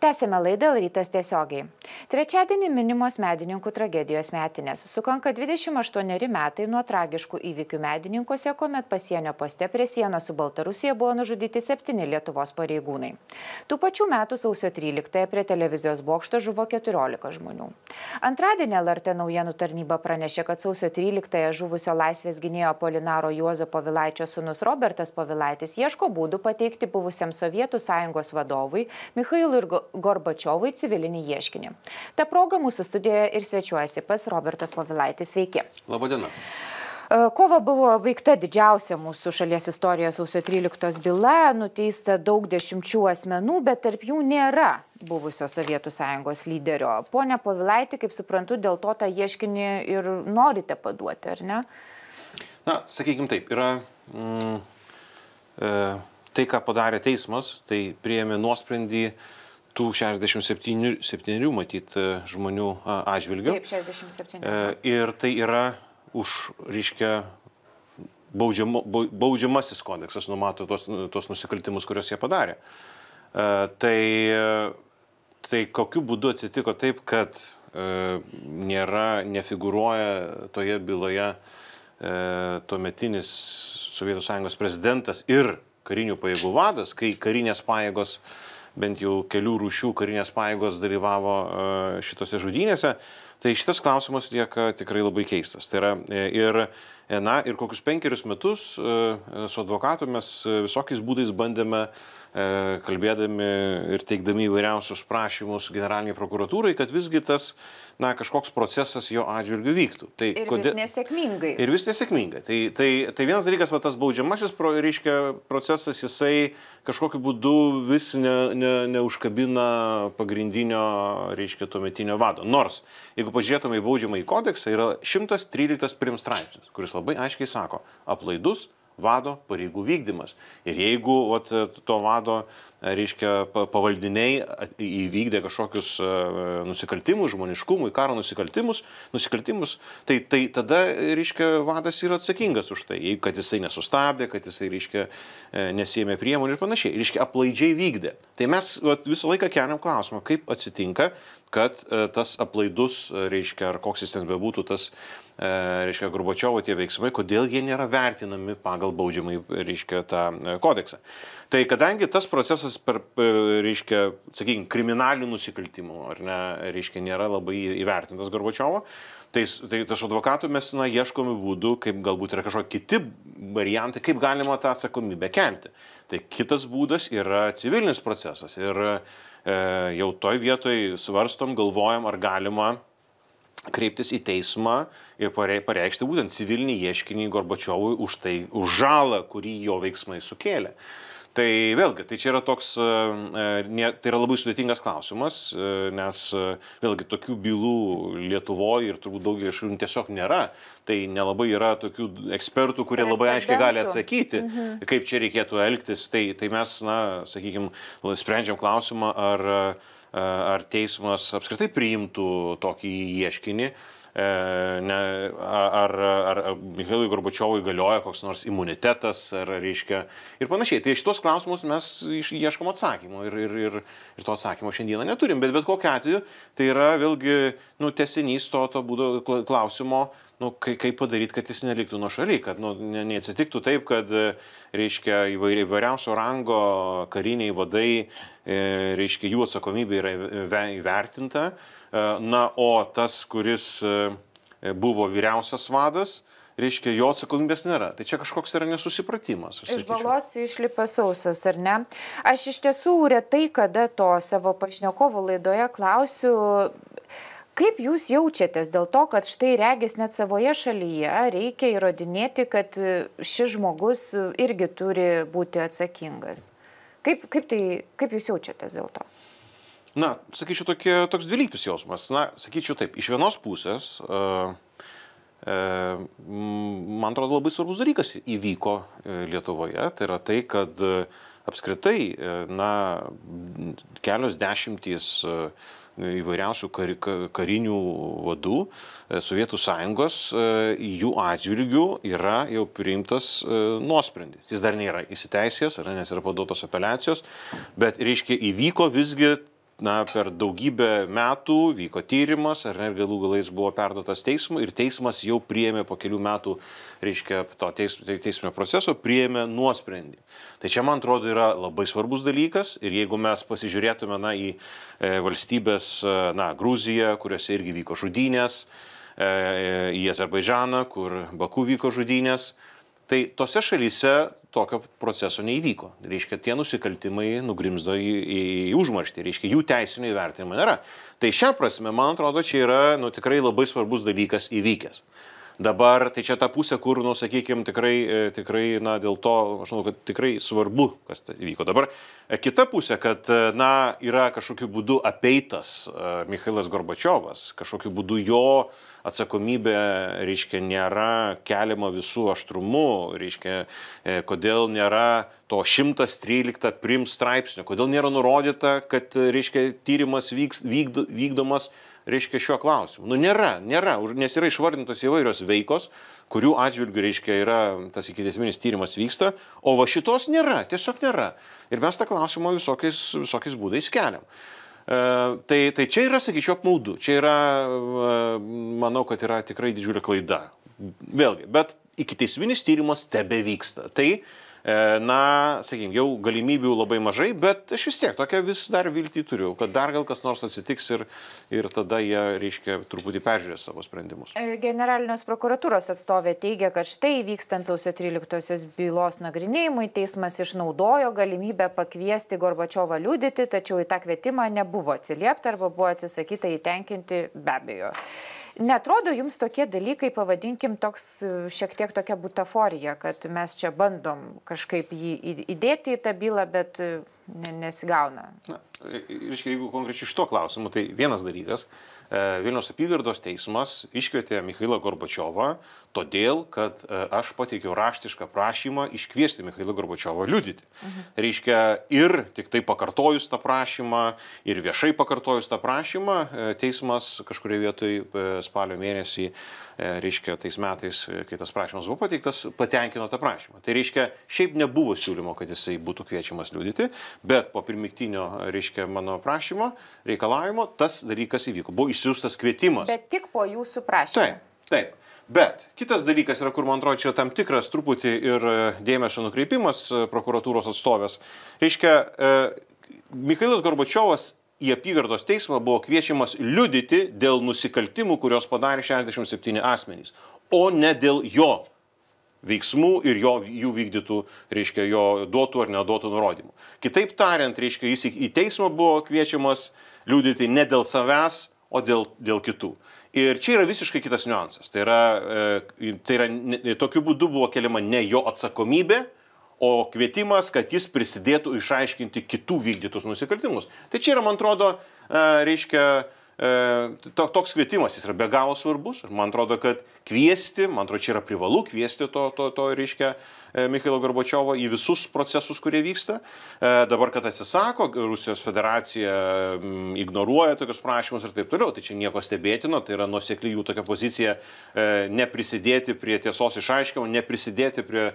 Tęsėme laidą Rytas tiesiogiai. Trečiadienį minimos medininkų tragedijos metinės. Sukanka 28 metai nuo tragiškų įvykių medininkose, kuomet pasienio poste prie sienos su Baltarusija buvo nužudyti septyni Lietuvos pareigūnai. Tų pačių metų sausio 13 prie televizijos bokšto žuvo 14 žmonių. Antradienį LRT naujienų tarnyba pranešė, kad sausio 13 žuvusio laisvės gynėjo Polinaro Juozo Povilaičio sunus Robertas Povilaitis ieško būdų pateikti buvusiam Sovietų sąjungos vadovui Mikhailui Gorbačiovui civilinį ieškinį. Ta proga mūsų studijoje ir svečiuojasi pas Robertas Povilaitis. Sveiki. Labadiena. Kova buvo baigta didžiausia mūsų šalies istorijoje sausio 13 byla, nuteista daug dešimčių asmenų, bet tarp jų nėra buvusio Sovietų sąjungos lyderio. Pone Povilaitį, kaip suprantu, dėl to tą ieškinį ir norite paduoti, ar ne? Na, sakykime taip, yra mm, e, tai, ką padarė teismas, tai prieėmė nuosprendį tų 67 matyt e, žmonių atžvilgių. Taip, 67. E, ir tai yra už, reiškia, baudžiamo, baudžiamasis kodeksas numato tos, tos nusikaltimus, kuriuos jie padarė. E, tai, tai kokiu būdu atsitiko taip, kad nėra, nefiguruoja toje byloje tuometinis Sovietų Sąjungos prezidentas ir karinių pajėgų vadas, kai karinės pajėgos bent jau kelių rūšių karinės pajėgos dalyvavo e, šitose žudynėse, tai šitas klausimas lieka tikrai labai keistas. Tai yra e, ir, na, ir kokius penkerius metus su advokatu mes visokiais būdais bandėme kalbėdami ir teikdami įvairiausius prašymus generaliniai prokuratūrai, kad visgi tas na, kažkoks procesas jo atžvilgiu vyktų. Tai ir kodėl... vis nesėkmingai. Ir vis nesėkmingai. Tai, tai, tai vienas dalykas, va, tas baudžiamasis pro, reiškia, procesas, jisai kažkokiu būdu vis ne, ne, neužkabina pagrindinio, reiškia, tuometinio vado. Nors, jeigu pažiūrėtume į baudžiamą į kodeksą, yra 113 prim straipsnis, kuris labai aiškiai sako, aplaidus vado pareigų vykdymas. Ir jeigu vat, to vado reiškia, pavaldiniai įvykdė kažkokius e, nusikaltimus, žmoniškumui, karo nusikaltimus, nusikaltimus tai, tai tada, reiškia, vadas yra atsakingas už tai, kad jisai nesustabdė, kad jisai, reiškia, e, nesėmė priemonių ir panašiai, reiškia, aplaidžiai vykdė. Tai mes vat, visą laiką keliam klausimą, kaip atsitinka, kad e, tas aplaidus, reiškia, ar koks jis ten bebūtų, tas, reiškia, Gorbačiovo tie veiksmai, kodėl jie nėra vertinami pagal baudžiamai, reiškia, tą kodeksą. Tai kadangi tas procesas per, reiškia, sakykime, kriminalinių nusikaltimų, ar ne, reiškia, nėra labai įvertintas Gorbačiovo, tai, tai tas advokatų mes, na, ieškomi būdų, kaip galbūt yra kažkokie kiti variantai, kaip galima tą atsakomybę kelti. Tai kitas būdas yra civilinis procesas. Ir e, jau toj vietoj svarstom, galvojam, ar galima kreiptis į teismą ir pareikšti būtent civilinį ieškinį Gorbačiovui už tai, už žalą, kurį jo veiksmai sukėlė. Tai vėlgi, tai čia yra toks, e, e, ne, tai yra labai sudėtingas klausimas, e, nes vėlgi tokių bylų Lietuvoje ir turbūt daugelį šalių tiesiog nėra. Tai nelabai yra tokių ekspertų, kurie labai aiškiai gali atsakyti, mhm. kaip čia reikėtų elgtis. Tai, tai mes, na, sakykime, sprendžiam klausimą, ar, ar teismas apskritai priimtų tokį ieškinį ne, ar, ar, ar Mikhailui Gorbačiovui galioja koks nors imunitetas, ar reiškia ir panašiai. Tai šitos klausimus mes ieškom atsakymų ir, ir, ir, ir to atsakymo šiandieną neturim, bet bet kokiu atveju tai yra vėlgi nu, tesinys to, to būdo klausimo, nu, kaip, padaryti, kad jis neliktų nuo šaly, kad nu, ne, neatsitiktų taip, kad, reiškia, įvairiausio rango kariniai vadai, e, reiškia, jų atsakomybė yra įvertinta. E, na, o tas, kuris e, buvo vyriausias vadas, reiškia, jo atsakomybės nėra. Tai čia kažkoks yra nesusipratimas. Iš balos išlipa sausas, ar ne? Aš iš tiesų retai kada to savo pašnekovo laidoje klausiu, kaip jūs jaučiatės dėl to, kad štai regis net savoje šalyje reikia įrodinėti, kad šis žmogus irgi turi būti atsakingas. Kaip, kaip, tai, kaip jūs jaučiatės dėl to? Na, sakyčiau, tokie, toks dvilypis jausmas. Na, sakyčiau taip, iš vienos pusės, uh, uh, man atrodo, labai svarbus dalykas įvyko Lietuvoje. Tai yra tai, kad uh, apskritai, na, kelios dešimtys įvairiausių kar, karinių vadų Sovietų sąjungos, jų atžvilgių yra jau priimtas nuosprendis. Jis dar nėra įsiteisėjęs, nes yra paduotos apeliacijos, bet reiškia įvyko visgi na, per daugybę metų vyko tyrimas, ar ne, galų galais buvo perduotas teismui ir teismas jau priėmė po kelių metų, reiškia, to teis, teisminio proceso, priėmė nuosprendį. Tai čia, man atrodo, yra labai svarbus dalykas ir jeigu mes pasižiūrėtume, na, į e, valstybės, e, na, Gruziją, kuriuose irgi vyko žudynės, e, į Azerbaidžaną, kur Baku vyko žudynės, Tai tose šalyse tokio proceso neįvyko. Reiškia, tie nusikaltimai nugrimzdo į, į, į užmarštį, reiškia, jų teisinio įvertinimo nėra. Tai šią prasme, man atrodo, čia yra nu, tikrai labai svarbus dalykas įvykęs. Dabar tai čia ta pusė, kur, nu, sakykime, tikrai, e, tikrai, na, dėl to, aš manau, kad tikrai svarbu, kas įvyko. Dabar e, kita pusė, kad, e, na, yra kažkokiu būdu apeitas Mikhailas Gorbačiovas, kažkokiu būdu jo atsakomybė, reiškia, nėra keliama visų aštrumu, reiškia, kodėl nėra to 113 prim straipsnio, kodėl nėra nurodyta, kad, reiškia, tyrimas vyks, vykd, vykdomas reiškia, šiuo klausimu. Nu, nėra, nėra, nes yra išvardintos įvairios veikos, kurių atžvilgių, reiškia, yra tas ikiteisminis tyrimas vyksta, o va šitos nėra, tiesiog nėra. Ir mes tą klausimą visokiais, visokiais būdais keliam. E, tai, tai čia yra, sakyčiau, apmaudu. Čia yra, e, manau, kad yra tikrai didžiulė klaida. Vėlgi, bet ikiteisminis tyrimas tebe vyksta. Tai na, sakykime, jau galimybių labai mažai, bet aš vis tiek tokią vis dar viltį turiu, kad dar gal kas nors atsitiks ir, ir tada jie, reiškia, truputį peržiūrės savo sprendimus. E, generalinės prokuratūros atstovė teigia, kad štai vykstant sausio 13-osios bylos nagrinėjimui teismas išnaudojo galimybę pakviesti Gorbačiovą liūdyti, tačiau į tą kvietimą nebuvo atsiliepta arba buvo atsisakyta įtenkinti be abejo. Netrodo jums tokie dalykai, pavadinkim, toks šiek tiek tokia butaforija, kad mes čia bandom kažkaip jį įdėti į tą bylą, bet nesigauna. Na, reiškia, jeigu konkrečiai šito klausimu, tai vienas dalykas, e, Vilnius apygardos teismas iškvietė Mikhailą Gorbačiovą todėl, kad e, aš pateikiau raštišką prašymą iškviesti Mikhailą Gorbačiovą liudyti. Mhm. Reiškia, ir tik tai pakartojus tą prašymą, ir viešai pakartojus tą prašymą, e, teismas kažkurioje vietoje spalio mėnesį, reiškia, tais metais, kai tas prašymas buvo pateiktas, patenkino tą prašymą. Tai reiškia, šiaip nebuvo siūlymo, kad jisai būtų kviečiamas liudyti, bet po pirmiktinio, reiškia, mano prašymo, reikalavimo, tas dalykas įvyko. Buvo išsiųstas kvietimas. Bet tik po jūsų prašymo. Taip, taip. Bet kitas dalykas yra, kur man atrodo, čia tam tikras truputį ir e, dėmesio nukreipimas e, prokuratūros atstovės. Reiškia, e, Mikhailas Gorbačiovas į apygardos teismą buvo kviečiamas liudyti dėl nusikaltimų, kurios padarė 67 asmenys, o ne dėl jo veiksmų ir jo, jų vykdytų, reiškia, jo duotų ar neduotų nurodymų. Kitaip tariant, reiškia, jis į teismą buvo kviečiamas liūdyti ne dėl savęs, o dėl, dėl kitų. Ir čia yra visiškai kitas niuansas. Tai yra, e, tai yra tokiu būdu buvo keliama ne jo atsakomybė, o kvietimas, kad jis prisidėtų išaiškinti kitų vykdytus nusikaltimus. Tai čia yra, man atrodo, e, reiškia, toks kvietimas jis yra be galo svarbus. Man atrodo, kad kviesti, man atrodo, čia yra privalu kviesti to, to, to reiškia, e, Mikhailo Gorbačiovo į visus procesus, kurie vyksta. E, dabar, kad atsisako, Rusijos federacija ignoruoja tokius prašymus ir taip toliau, tai čia nieko stebėtino, tai yra nusekli jų tokia pozicija neprisidėti prie tiesos išaiškimo, neprisidėti prie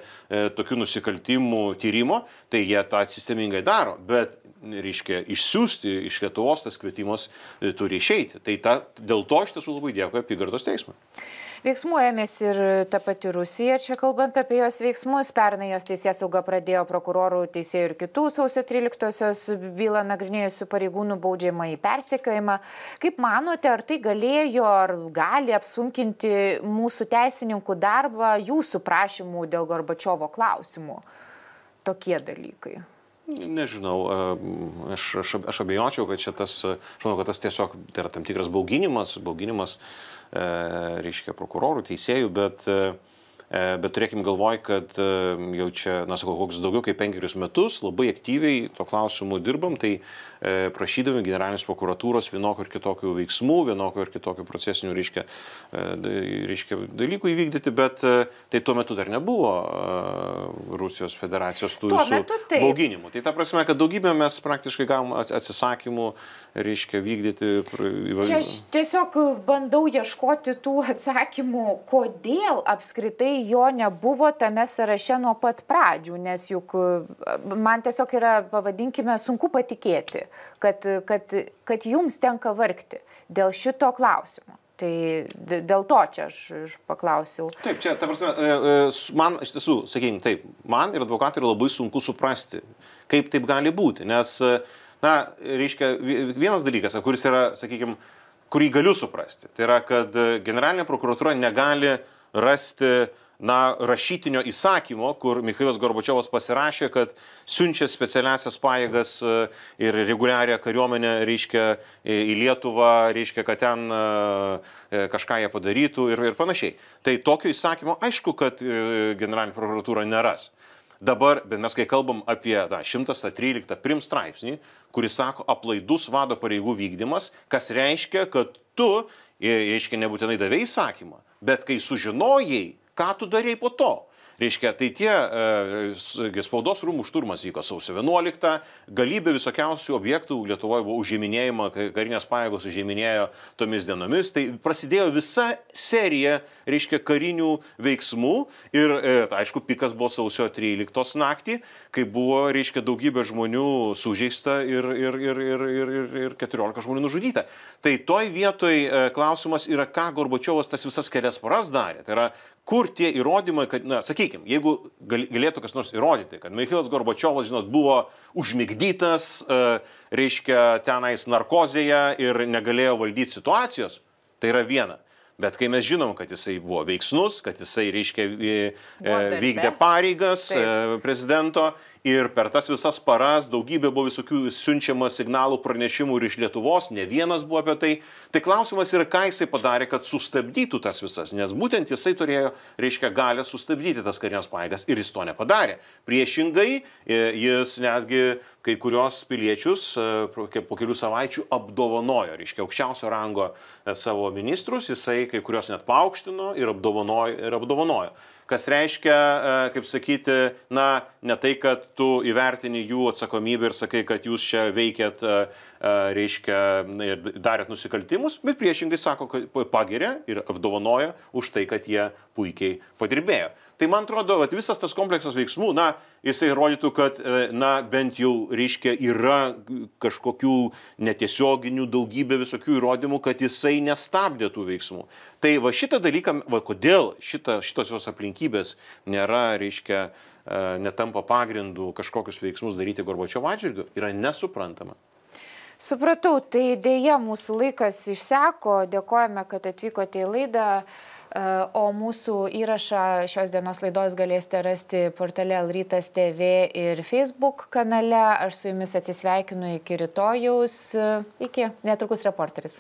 tokių nusikaltimų tyrimo, tai jie tą sistemingai daro. Bet reiškia, išsiųsti iš Lietuvos tas kvietimas e, turi išeiti. Tai ta, dėl to iš tiesų labai dėkoju apygardos teismui. Veiksmų ėmėsi ir ta pati Rusija, čia kalbant apie jos veiksmus. Pernai jos teisės sauga pradėjo prokurorų, teisėjų ir kitų sausio 13-osios bylą nagrinėjusių pareigūnų baudžiamą į persekiojimą. Kaip manote, ar tai galėjo ar gali apsunkinti mūsų teisininkų darbą jūsų prašymų dėl Gorbačiovo klausimų? Tokie dalykai. Nežinau, aš, aš, aš abejočiau, kad čia tas, aš manau, kad tas tiesiog tai yra tam tikras bauginimas, bauginimas, e, reiškia, prokurorų, teisėjų, bet e, bet turėkim galvoj, kad e, jau čia, na sakau, kokius daugiau kaip penkerius metus labai aktyviai to klausimu dirbam, tai e, prašydami generalinės prokuratūros vienokio ir kitokių veiksmų, vienokio ir kitokių procesinių, reiškia, reiškia dalykų įvykdyti, bet tai tuo metu dar nebuvo Rusijos federacijos tų visų bauginimų. Tai ta prasme, kad daugybę mes praktiškai gavom atsisakymų, reiškia, vykdyti. Čia aš tiesiog bandau ieškoti tų atsakymų, kodėl apskritai jo nebuvo tame sąraše nuo pat pradžių, nes juk man tiesiog yra, pavadinkime, sunku patikėti, kad, kad, kad jums tenka vargti dėl šito klausimo. Tai dėl to čia aš, aš paklausiau. Taip, čia, ta prasme, e, e, man iš tiesų, sakykime, taip, man ir advokatui yra labai sunku suprasti, kaip taip gali būti, nes, na, reiškia, vienas dalykas, kuris yra, sakykime, kurį galiu suprasti. Tai yra, kad generalinė prokuratūra negali rasti na, rašytinio įsakymo, kur Mikhailas Gorbačiovas pasirašė, kad siunčia specialiasias pajėgas e, ir reguliarią kariuomenę, reiškia, į Lietuvą, reiškia, kad ten e, e, kažką jie padarytų ir, ir panašiai. Tai tokio įsakymo aišku, kad generalinė prokuratūra neras. Dabar, bet mes kai kalbam apie na, 113 prim straipsnį, kuris sako aplaidus vado pareigų vykdymas, kas reiškia, kad tu, reiškia, nebūtinai davai įsakymą, bet kai sužinojai, ką tu darėjai po to, Reiškia, tai tie e, spaudos rūmų šturmas vyko sausio 11, galybė visokiausių objektų Lietuvoje buvo užiminėjama, karinės pajėgos užiminėjo tomis dienomis, tai prasidėjo visa serija, reiškia, karinių veiksmų ir, e, aišku, pikas buvo sausio 13 naktį, kai buvo, reiškia, daugybė žmonių sužeista ir, ir, ir, ir, ir, ir, ir 14 žmonių nužudyta. Tai toj vietoj e, klausimas yra, ką Gorbačiovas tas visas kelias paras darė. Tai yra, kur tie įrodymai, kad, na, sakykime, jeigu galėtų kas nors įrodyti, kad Mikhailas Gorbačiovas, žinot, buvo užmigdytas, e, reiškia, tenais narkozėje ir negalėjo valdyti situacijos, tai yra viena. Bet kai mes žinom, kad jisai buvo veiksnus, kad jisai, reiškia, vykdė pareigas Taip. prezidento Ir per tas visas paras daugybė buvo visokių siunčiama signalų pranešimų ir iš Lietuvos, ne vienas buvo apie tai. Tai klausimas yra, ką jisai padarė, kad sustabdytų tas visas, nes būtent jisai turėjo, reiškia, galę sustabdyti tas karinės paėgas ir jis to nepadarė. Priešingai, e, jis netgi kai kurios piliečius e, po kelių savaičių apdovanojo, reiškia, aukščiausio rango e, savo ministrus, jisai kai kurios net paaukštino ir apdovanojo. Ir apdovanojo kas reiškia, e, kaip sakyti, na, ne tai, kad tu įvertini jų atsakomybę ir sakai, kad jūs čia veikėt, e, reiškia, ir darėt nusikaltimus, bet priešingai sako, kad pagiria ir apdovanoja už tai, kad jie puikiai padirbėjo. Tai man atrodo, kad visas tas kompleksas veiksmų, na, jisai rodytų, kad, e, na, bent jau, reiškia, yra kažkokių netiesioginių daugybė visokių įrodymų, kad jisai nestabdė tų veiksmų. Tai va šitą dalyką, va kodėl šita, šitos jos aplinkybės nėra, reiškia, e, netampa pagrindų kažkokius veiksmus daryti Gorbačiovo atžvilgiu, yra nesuprantama. Supratau, tai dėja mūsų laikas išseko, dėkojame, kad atvykote į laidą. O mūsų įrašą šios dienos laidos galėsite rasti portale Lrytas TV ir Facebook kanale. Aš su jumis atsisveikinu iki rytojaus. Iki netrukus reporteris.